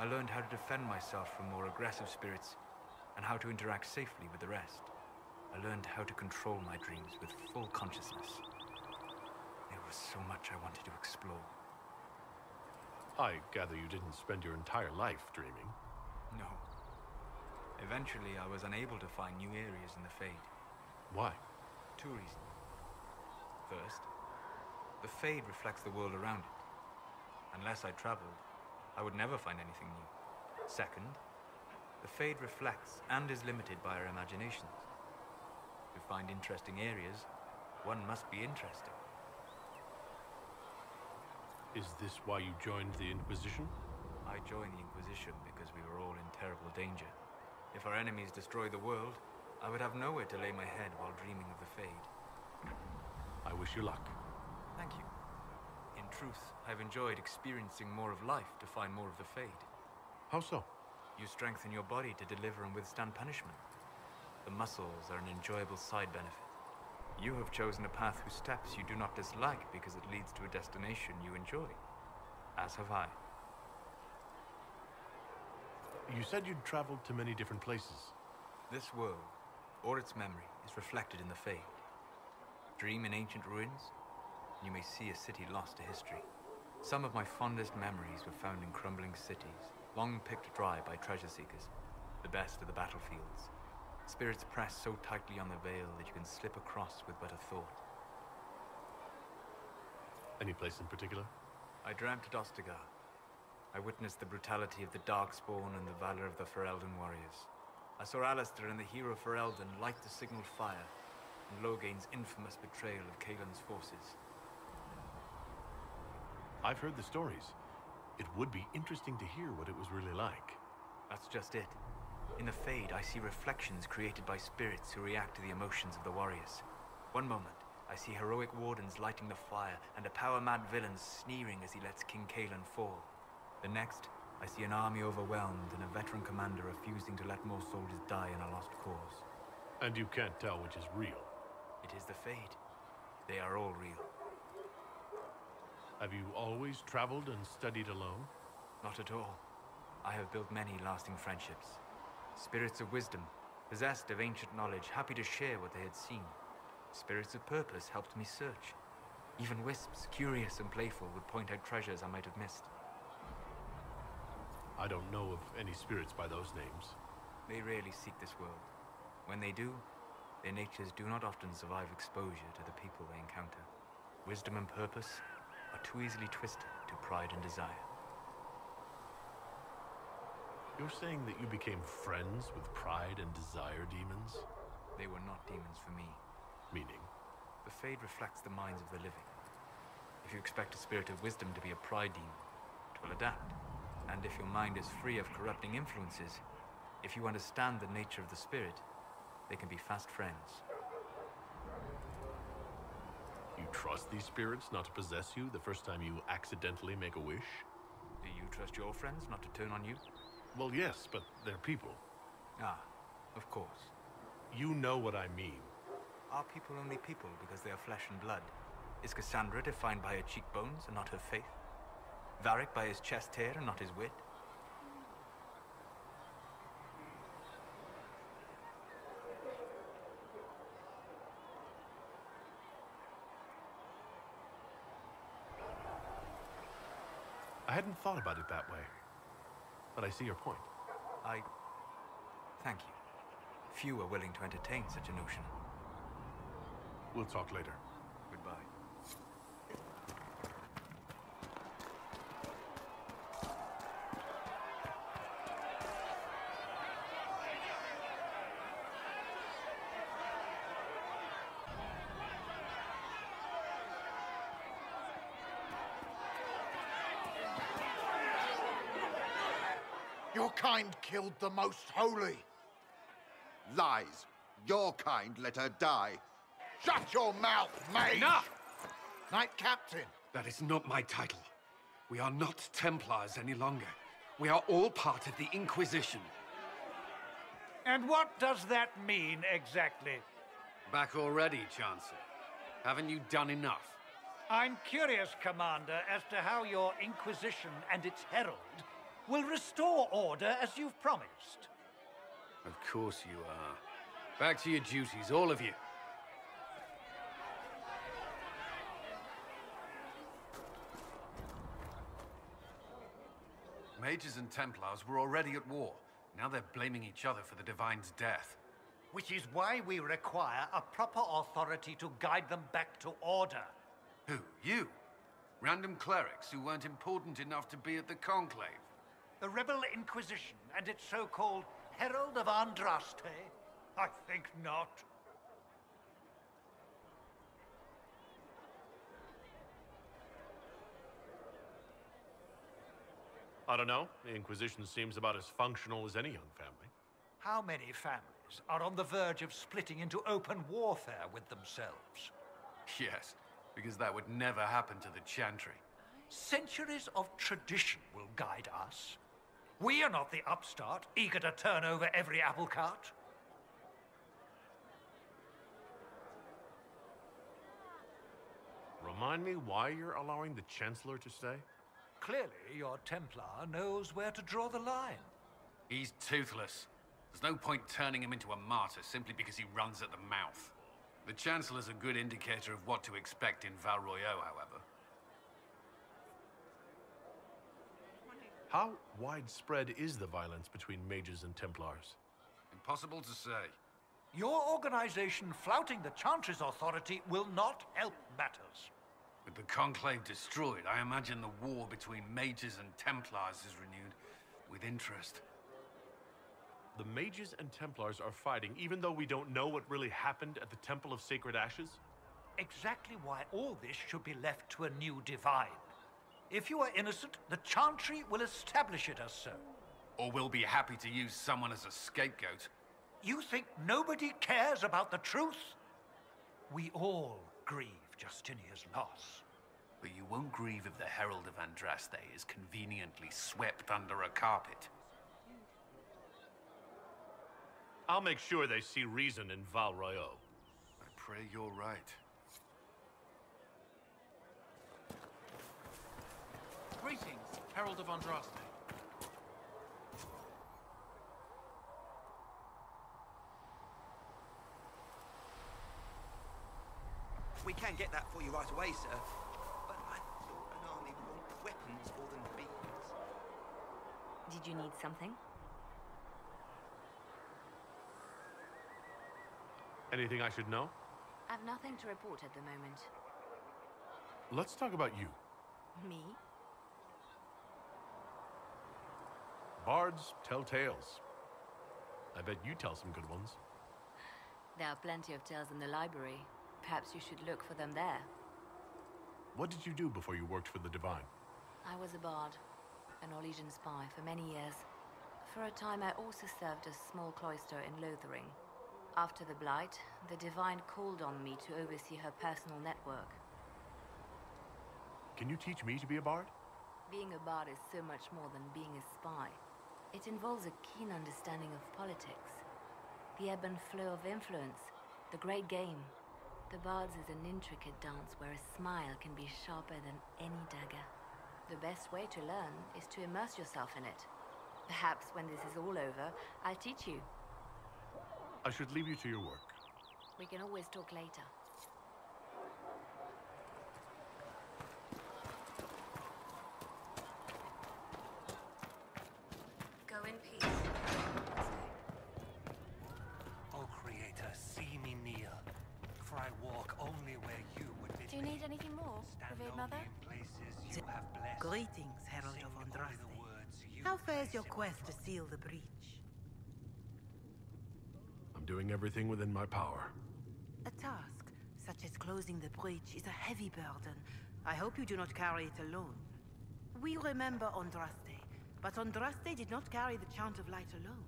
I learned how to defend myself from more aggressive spirits and how to interact safely with the rest. I learned how to control my dreams with full consciousness. There was so much I wanted to explore. I gather you didn't spend your entire life dreaming. No. Eventually, I was unable to find new areas in the Fade. Why? Two reasons. First, the Fade reflects the world around it. Unless I traveled, I would never find anything new. Second, the Fade reflects and is limited by our imaginations. To find interesting areas, one must be interesting. Is this why you joined the Inquisition? I joined the Inquisition because we were all in terrible danger. If our enemies destroyed the world, I would have nowhere to lay my head while dreaming of the Fade. I wish you luck. Thank you. In truth, I've enjoyed experiencing more of life to find more of the Fade. How so? You strengthen your body to deliver and withstand punishment. The muscles are an enjoyable side benefit. You have chosen a path whose steps you do not dislike because it leads to a destination you enjoy. As have I. You said you'd traveled to many different places. This world, or its memory, is reflected in the Fade. Dream in ancient ruins, you may see a city lost to history. Some of my fondest memories were found in crumbling cities, long picked dry by treasure seekers, the best of the battlefields. Spirits press so tightly on the veil that you can slip across with but a thought. Any place in particular? I dreamt at Ostagar. I witnessed the brutality of the Darkspawn and the valor of the Ferelden warriors. I saw Alistair and the hero Ferelden light the signal fire, and Loghain's infamous betrayal of Cailan's forces. I've heard the stories. It would be interesting to hear what it was really like. That's just it. In the Fade, I see reflections created by spirits who react to the emotions of the warriors. One moment, I see heroic wardens lighting the fire and a power-mad villain sneering as he lets King Cailan fall. The next, I see an army overwhelmed and a veteran commander refusing to let more soldiers die in a lost cause. And you can't tell which is real. It is the Fade. They are all real. Have you always traveled and studied alone? Not at all. I have built many lasting friendships. Spirits of wisdom, possessed of ancient knowledge, happy to share what they had seen. Spirits of purpose helped me search. Even wisps, curious and playful, would point out treasures I might have missed. I don't know of any spirits by those names. They rarely seek this world. When they do, their natures do not often survive exposure to the people they encounter. Wisdom and purpose are too easily twisted to pride and desire. You're saying that you became friends with pride and desire demons? They were not demons for me. Meaning? The Fade reflects the minds of the living. If you expect a spirit of wisdom to be a pride demon, it will adapt. And if your mind is free of corrupting influences, if you understand the nature of the spirit, they can be fast friends. You trust these spirits not to possess you the first time you accidentally make a wish? Do you trust your friends not to turn on you? Well, yes, but they're people. Ah, of course. You know what I mean. Are people only people because they are flesh and blood? Is Cassandra defined by her cheekbones and not her faith? Varric by his chest hair and not his wit? Thought about it that way. But I see your point. I. Thank you. Few are willing to entertain such a notion. We'll talk later. Goodbye. Your kind killed the most holy. Lies. Your kind let her die. Shut your mouth, mate! Enough! Knight Captain. That is not my title. We are not Templars any longer. We are all part of the Inquisition. And what does that mean exactly? Back already, Chancellor. Haven't you done enough? I'm curious, Commander, as to how your Inquisition and its herald will restore order as you've promised. Of course you are. Back to your duties, all of you. Mages and Templars were already at war. Now they're blaming each other for the Divine's death. Which is why we require a proper authority to guide them back to order. Who? You? Random clerics who weren't important enough to be at the Conclave? The Rebel Inquisition and its so-called Herald of Andraste? I think not. I don't know. The Inquisition seems about as functional as any young family. How many families are on the verge of splitting into open warfare with themselves? Yes, because that would never happen to the Chantry. Centuries of tradition will guide us. We are not the upstart, eager to turn over every apple cart. Remind me why you're allowing the Chancellor to stay? Clearly, your Templar knows where to draw the line. He's toothless. There's no point turning him into a martyr simply because he runs at the mouth. The Chancellor's a good indicator of what to expect in Val Royeaux, however. How widespread is the violence between mages and Templars? Impossible to say. Your organization flouting the Chantry's authority will not help matters. With the Conclave destroyed, I imagine the war between mages and Templars is renewed with interest. The mages and Templars are fighting even though we don't know what really happened at the Temple of Sacred Ashes? Exactly why all this should be left to a new divine. If you are innocent, the Chantry will establish it as so. Or we'll be happy to use someone as a scapegoat. You think nobody cares about the truth? We all grieve Justinia's loss. But you won't grieve if the Herald of Andraste is conveniently swept under a carpet. I'll make sure they see reason in Val Royeaux. I pray you're right. Greetings, Herald of Andraste. We can get that for you right away, sir. But I thought an army would want weapons more than beacons. Did you need something? Anything I should know? I've nothing to report at the moment. Let's talk about you. Me? Bards tell tales. I bet you tell some good ones. There are plenty of tales in the library. Perhaps you should look for them there. What did you do before you worked for the Divine? I was a bard, an Orlesian spy for many years. For a time, I also served a small cloister in Lothering. After the Blight, the Divine called on me to oversee her personal network. Can you teach me to be a bard? Being a bard is so much more than being a spy. It involves a keen understanding of politics, the ebb and flow of influence, the great game. The Bard's is an intricate dance where a smile can be sharper than any dagger. The best way to learn is to immerse yourself in it. Perhaps when this is all over, I'll teach you. I should leave you to your work. We can always talk later. Go in peace. O Creator, see me kneel, for I walk only where you would bid Do you me. need anything more, Stand Revered Mother? you have. Greetings, Herald Sing of Andraste. the words you How fares your quest to seal the breach? I'm doing everything within my power. A task such as closing the breach is a heavy burden. I hope you do not carry it alone. We remember Andraste, but Andraste did not carry the Chant of Light alone.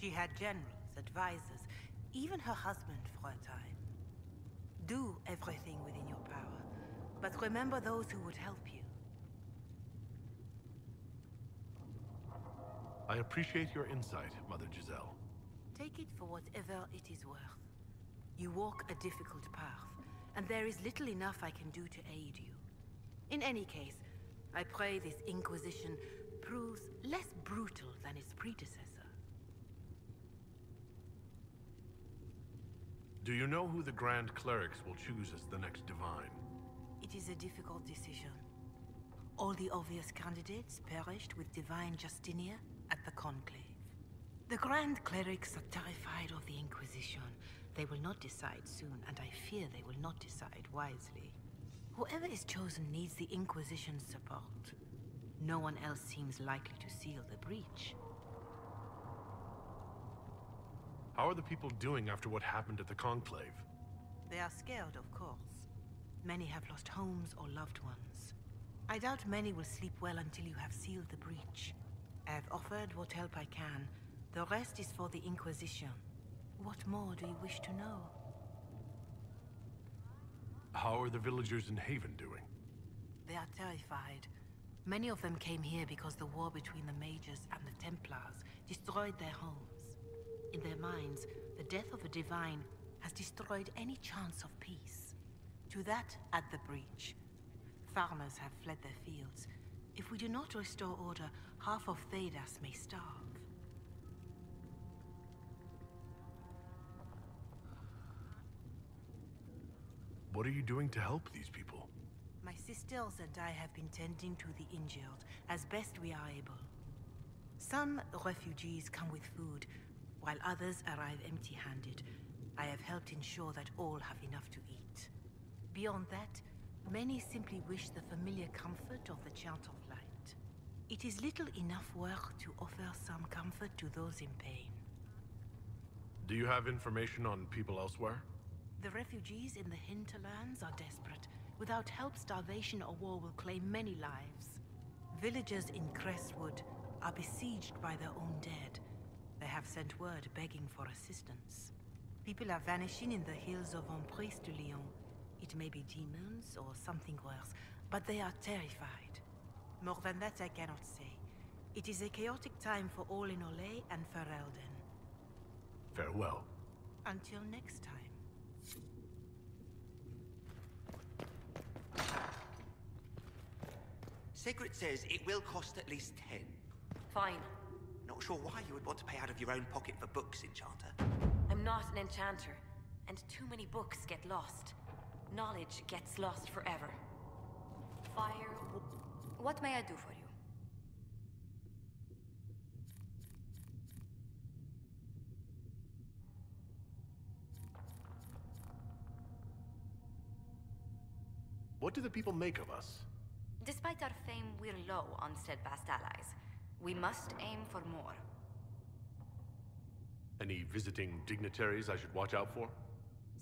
She had generals, advisors, even her husband for a time. But remember those who would help you. I appreciate your insight, Mother Giselle. Take it for whatever it is worth. You walk a difficult path, and there is little enough I can do to aid you. In any case, I pray this Inquisition proves less brutal than its predecessor. Do you know who the Grand Clerics will choose as the next Divine? It is a difficult decision. All the obvious candidates perished with Divine Justinia at the Conclave. The Grand Clerics are terrified of the Inquisition. They will not decide soon, and I fear they will not decide wisely. Whoever is chosen needs the Inquisition's support. No one else seems likely to seal the breach. How are the people doing after what happened at the Conclave? They are scared, of course. Many have lost homes or loved ones. I doubt many will sleep well until you have sealed the breach. I have offered what help I can. The rest is for the Inquisition. What more do you wish to know? How are the villagers in Haven doing? They are terrified. Many of them came here because the war between the Mages and the Templars destroyed their homes. In their minds, the death of a Divine has destroyed any chance of peace. To that, add the breach. Farmers have fled their fields. If we do not restore order, half of Thedas may starve. What are you doing to help these people? My sisters and I have been tending to the injured as best we are able. Some refugees come with food, while others arrive empty-handed. I have helped ensure that all have enough to eat. Beyond that, many simply wish the familiar comfort of the Chant of Light. It is little enough work to offer some comfort to those in pain. Do you have information on people elsewhere? The refugees in the hinterlands are desperate. Without help, starvation or war will claim many lives. Villagers in Crestwood are besieged by their own dead. They have sent word begging for assistance. People are vanishing in the hills of Emprise du Lion. It may be demons or something worse, but they are terrified. More than that I cannot say. It is a chaotic time for all in Orlais and Ferelden. Farewell. Until next time. Sigrid says it will cost at least ten. Fine. Not sure why you would want to pay out of your own pocket for books, Enchanter. I'm not an enchanter, and too many books get lost. Knowledge gets lost forever. Fire. What may I do for you? What do the people make of us? Despite our fame, we're low on steadfast allies. We must aim for more. Any visiting dignitaries I should watch out for?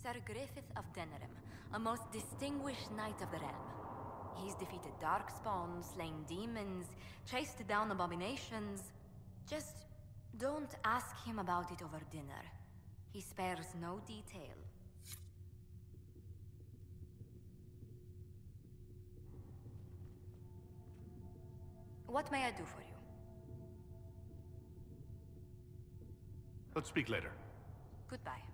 Sir Griffith of Denerim, a most distinguished knight of the realm. He's defeated darkspawn, slain demons, chased down abominations. Just don't ask him about it over dinner. He spares no detail. What may I do for you? Let's speak later. Goodbye.